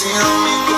See me.